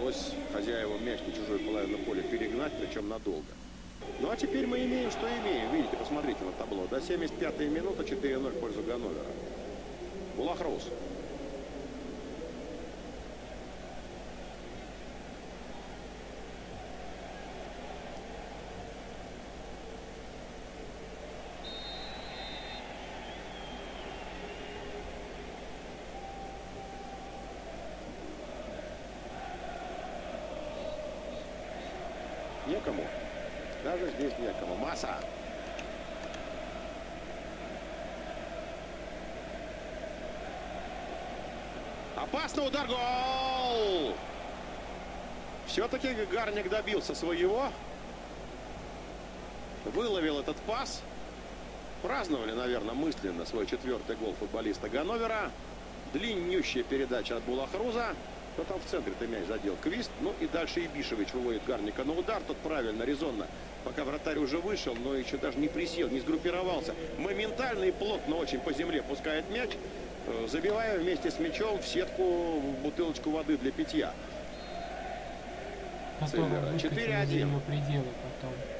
удалось хозяевам мяч на чужой половину поля перегнать, причем надолго. Ну а теперь мы имеем, что имеем. Видите, посмотрите на табло. До 75-й минуты 4-0 в пользу Ганновера. Булахроус. Некому. Даже здесь некому. Масса. Опасный удар. Гол! Все-таки Гарник добился своего. Выловил этот пас. Праздновали, наверное, мысленно свой четвертый гол футболиста Ганновера. Длиннющая передача от Булахруза. Кто там в центре-то мяч задел? Квист. Ну и дальше Ибишевич выводит Гарника на удар. Тот правильно, резонно. Пока вратарь уже вышел, но еще даже не присел, не сгруппировался. Моментально и плотно очень по земле пускает мяч. э, Забивая вместе с мячом в сетку бутылочку воды для питья. Которую Циллера. выкатили 4-1.